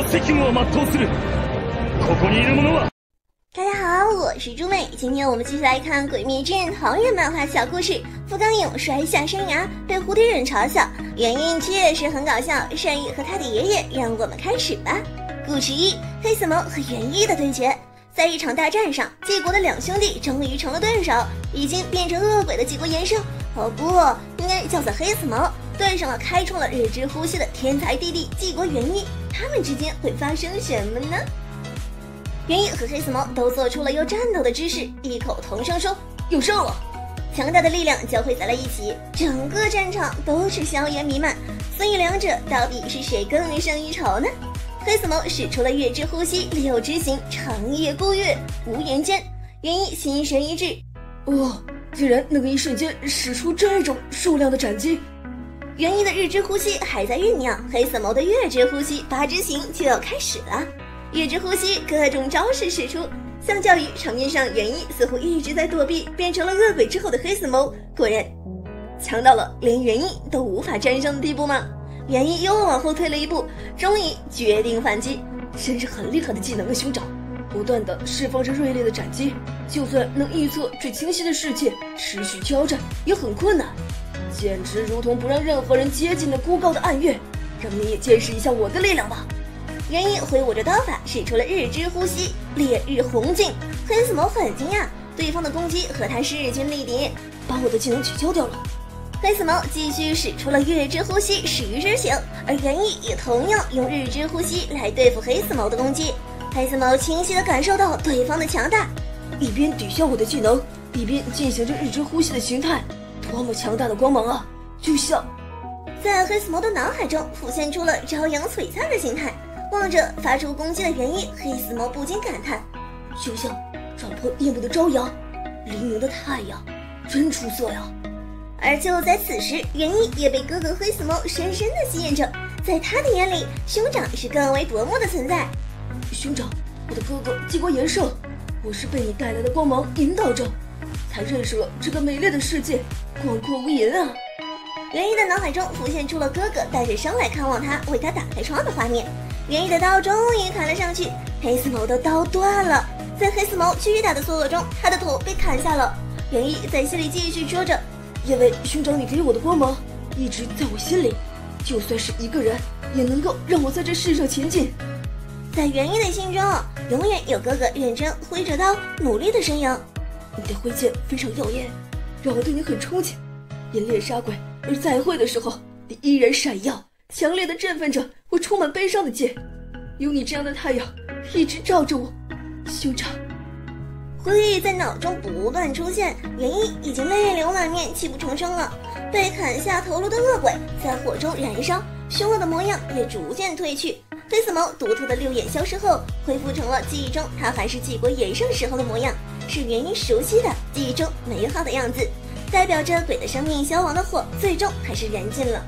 の責務を全うするここにいる者は大家好，我是朱妹。今天我们继续来看《鬼灭之刃》桃园漫画小故事。福冈勇摔下山崖，被蝴蝶忍嘲笑，原因确实很搞笑。善意和他的爷爷，让我们开始吧。故事一：黑死毛和元一的对决。在一场大战上，纪国的两兄弟终于成了对手。已经变成恶鬼的纪国延生，哦不，应该叫做黑死毛， 对上了开创了日之呼吸的天才弟弟纪国元一。他们之间会发生什么呢？元一和黑死毛都做出了要战斗的姿势，异口同声说：“有胜了！”强大的力量交汇在了一起，整个战场都是硝烟弥漫。所以两者到底是谁更胜一筹呢？黑死毛使出了月之呼吸，六之行，长夜孤月，无言间。元一心神一滞，哇，竟然能一瞬间使出这种数量的斩击！元一的日之呼吸还在酝酿，黑死眸的月之呼吸八之行就要开始了。月之呼吸，各种招式使出。相较于场面上元一似乎一直在躲避，变成了恶鬼之后的黑死眸，果然强到了连元一都无法战胜的地步吗？元一又往后退了一步，终于决定反击。真是很厉害的技能啊，兄长！不断的释放着锐利的斩击，就算能预测最清晰的世界，持续交战也很困难，简直如同不让任何人接近的孤高的暗月。让你也见识一下我的力量吧！元一挥舞着刀法，使出了日之呼吸，烈日红镜。黑死毛很惊讶，对方的攻击和他势均力敌，把我的技能取消掉了。黑死毛继续使出了月之呼吸十之行，而元一也同样用日之呼吸来对付黑死毛的攻击。黑死毛清晰地感受到对方的强大，一边抵消我的技能，一边进行着日之呼吸的形态，多么强大的光芒啊！就像在黑死毛的脑海中浮现出了朝阳璀璨的形态。望着发出攻击的原因，黑死猫不禁感叹：“就像照破夜幕的朝阳，黎明的太阳，真出色呀！”而就在此时，原因也被哥哥黑死猫深深的吸引着。在他的眼里，兄长是更为夺目的存在。兄长，我的哥哥激光延寿，我是被你带来的光芒引导着，才认识了这个美丽的世界，广阔无垠啊！袁一的脑海中浮现出了哥哥带着伤来看望他，为他打开窗的画面。袁一的刀终于砍了上去，黑丝毛的刀断了。在黑丝毛巨大的缩额中，他的头被砍下了。袁一在心里继续说着：“因为兄长你给我的光芒一直在我心里，就算是一个人，也能够让我在这世上前进。”在袁一的心中，永远有哥哥认真挥着刀努力的身影。你的挥剑非常耀眼，让我对你很憧憬。因猎杀鬼而再会的时候，你依然闪耀。强烈的振奋着我充满悲伤的剑，有你这样的太阳一直照着我，兄长。回忆在脑中不断出现，原因已经泪流满面、泣不成声了。被砍下头颅的恶鬼在火中燃烧，凶恶的模样也逐渐褪去。黑死毛独特的六眼消失后，恢复成了记忆中他还是纪国延盛时候的模样，是原因熟悉的记忆中美好的样子，代表着鬼的生命消亡的火最终还是燃尽了。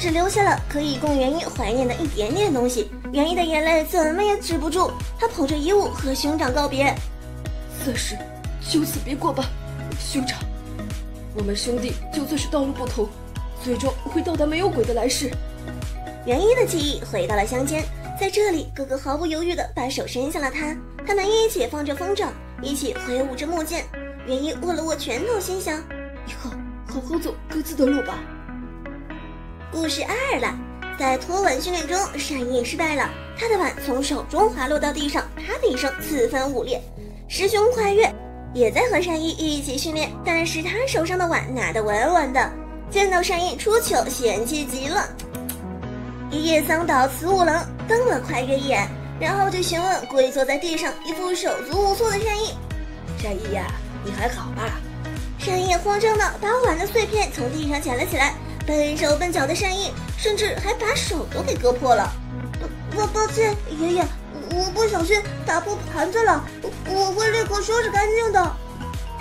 只留下了可以供元一怀念的一点点东西，元一的眼泪怎么也止不住。他捧着遗物和兄长告别，算是就此别过吧，兄长。我们兄弟就算是道路不同，最终会到达没有鬼的来世。元一的记忆回到了乡间，在这里，哥哥毫不犹豫地把手伸向了他，他们一起放着风筝，一起挥舞着木剑。元一握了握拳头，心想：以后好好走各自的路吧。故事二了，在托碗训练中，善意失败了，他的碗从手中滑落到地上，啪的一声，四分五裂。师兄快月也在和善意一起训练，但是他手上的碗拿得稳稳的。见到善意出糗，嫌弃极了。一夜桑岛慈五郎瞪了快月一眼，然后就询问跪坐在地上一副手足无措的善意：“善意呀，你还好吧？”善意慌张的把碗的碎片从地上捡了起来。笨手笨脚的善意，甚至还把手都给割破了。抱抱歉，爷爷，我不小心打破盘子了，我会立刻收拾干净的。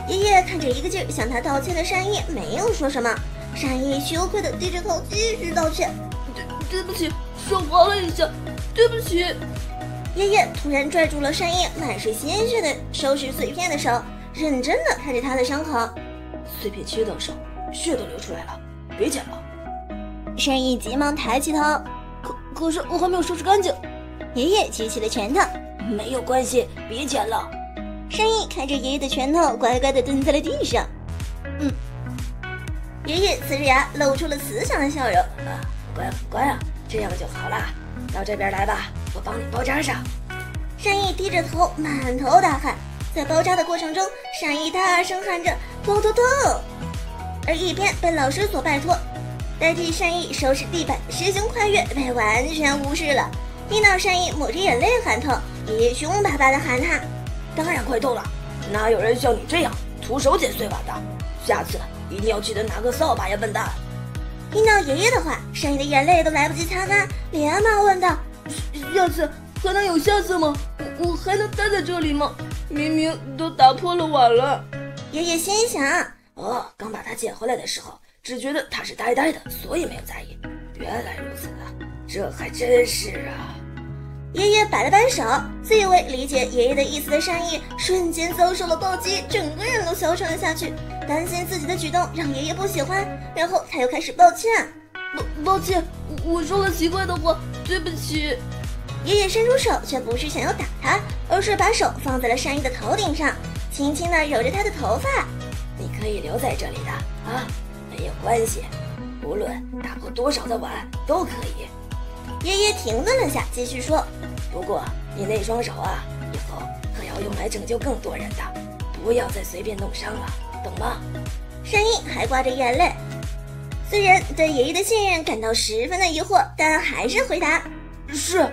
爷爷看着一个劲儿向他道歉的善意，没有说什么。善意羞愧的低着头继续道歉：“对，对不起，手滑了一下，对不起。”爷爷突然拽住了善意满是鲜血的收拾碎片的手，认真的看着他的伤口，碎片切到手，血都流出来了。别捡了！善意急忙抬起头，可可是我还没有收拾干净。爷爷举起了拳头，没有关系，别捡了。善意看着爷爷的拳头，乖乖地蹲在了地上。嗯，爷爷呲着牙，露出了慈祥的笑容。啊，乖很乖啊，这样就好了。到这边来吧，我帮你包扎上。善意低着头，满头大汗。在包扎的过程中，善意大声喊着“痛痛痛”，而一边被老师所拜托，代替善意收拾地板的师兄快月被完全无视了。听到善意抹着眼泪喊痛，爷爷凶巴巴的喊他：“当然快痛了，哪有人像你这样徒手捡碎碗的？下次一定要记得拿个扫把呀，笨蛋！”听到爷爷的话，善意的眼泪都来不及擦干，连忙问道：“下次还能有下次吗？我我还能待在这里吗？明明都打破了碗了。”爷爷心想：“哦，刚把它捡回来的时候，只觉得它是呆呆的，所以没有在意。原来如此啊，这还真是啊。”爷爷摆了摆手，自以为理解爷爷的意思的善意瞬间遭受了暴击，整个人都消沉了下去。担心自己的举动让爷爷不喜欢，然后他又开始抱歉：“抱抱歉，我说了奇怪的话，对不起。”爷爷伸出手，却不是想要打他，而是把手放在了善意的头顶上，轻轻地揉着他的头发。“你可以留在这里的啊，没有关系，无论打破多少的碗都可以。”爷爷停顿了下，继续说：“不过你那双手啊，以后可要用来拯救更多人的，不要再随便弄伤了，懂吗？”善意还挂着眼泪，虽然对爷爷的信任感到十分的疑惑，但还是回答：“是。”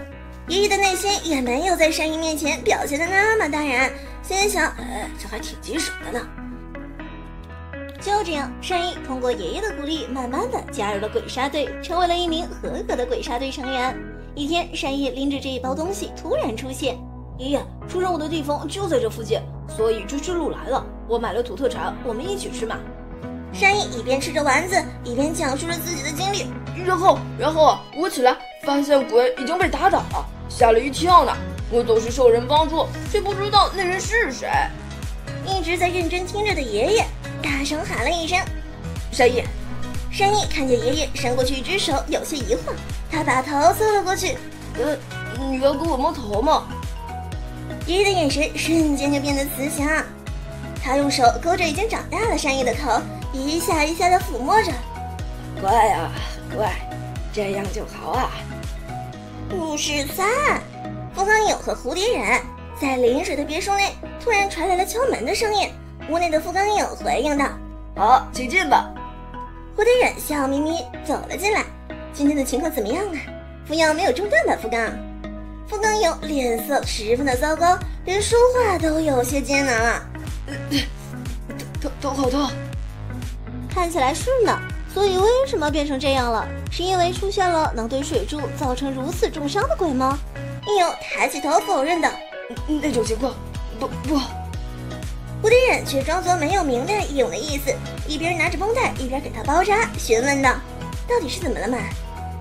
爷爷的内心也没有在善意面前表现的那么淡然，心想：“哎，这还挺棘手的呢。”就这样，善意通过爷爷的鼓励，慢慢的加入了鬼杀队，成为了一名合格的鬼杀队成员。一天，善意拎着这一包东西突然出现，爷爷，出任务的地方就在这附近，所以追吃路来了。我买了土特产，我们一起吃嘛。善意一边吃着丸子，一边讲述着自己的经历。然后，然后啊，我起来发现鬼已经被打倒了，吓了一跳呢。我总是受人帮助，却不知道那人是谁。一直在认真听着的爷爷。大声喊了一声：“山一！”山一看见爷爷伸过去一只手，有些疑惑，他把头凑了过去：“呃，你要给我摸头吗？”爷爷的眼神瞬间就变得慈祥，他用手勾着已经长大了山一的头，一下一下的抚摸着：“乖啊，乖，这样就好啊。”五十三，风刚勇和蝴蝶忍在临水的别墅内，突然传来了敲门的声音。屋内的富冈勇回应道：“好，请进吧。”蝴蝶忍笑眯眯走了进来。今天的情况怎么样啊？服药没有中断吧，富冈？富冈勇脸色十分的糟糕，连说话都有些艰难了。头头头好痛。看起来是呢。所以为什么变成这样了？是因为出现了能对水柱造成如此重伤的鬼吗？应勇抬起头否认道：“那种情况，不不。”蝴蝶忍却装作没有明白应勇的意思，一边拿着绷带，一边给他包扎，询问道：“到底是怎么了嘛？”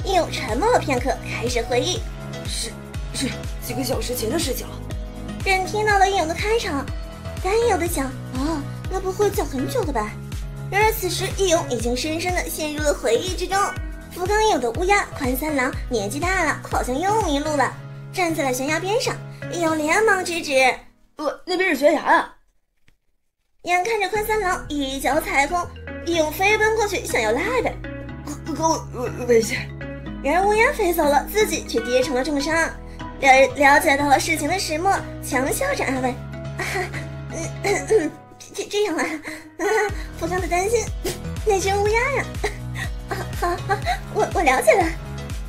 应勇沉默了片刻，开始回忆：“是，是几个小时前的事情了。”忍听到了应勇的开场，担忧的想：“哦，那不会讲很久的吧？”然而此时义勇已经深深的陷入了回忆之中。福冈义勇的乌鸦宽三郎年纪大了，好像又迷路了，站在了悬崖边上。义勇连忙制止：“呃，那边是悬崖啊！”眼看着宽三郎一脚踩空，义勇飞奔过去想要拉一把，可可危危险！然而乌鸦飞走了，自己却跌成了重伤。两人了解到了事情的始末，强笑着安慰：“啊，嗯，这这样啊，啊，福冈的担心，那只乌鸦呀，啊，好，好，我我了解了。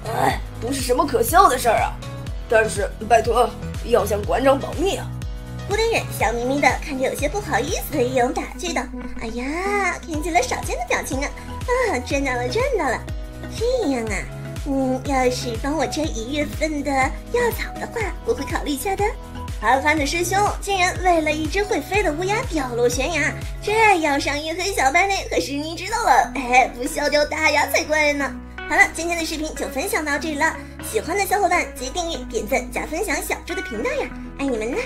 哎，不是什么可笑的事儿啊，但是拜托，要向馆长保密啊。”蝴蝶忍笑眯眯的看着有些不好意思的义勇，打趣道：“哎呀，看起来少见的表情啊！啊，赚到了，赚到了！这样啊，嗯，要是帮我摘一月份的药草的话，我会考虑一下的。”阿凡的师兄竟然为了一只会飞的乌鸦掉落悬崖，这要上月黑小白内可是你知道了，哎，不笑掉大牙才怪呢！好了，今天的视频就分享到这里了，喜欢的小伙伴记得订阅、点赞、加分享小猪的频道呀，爱你们呢！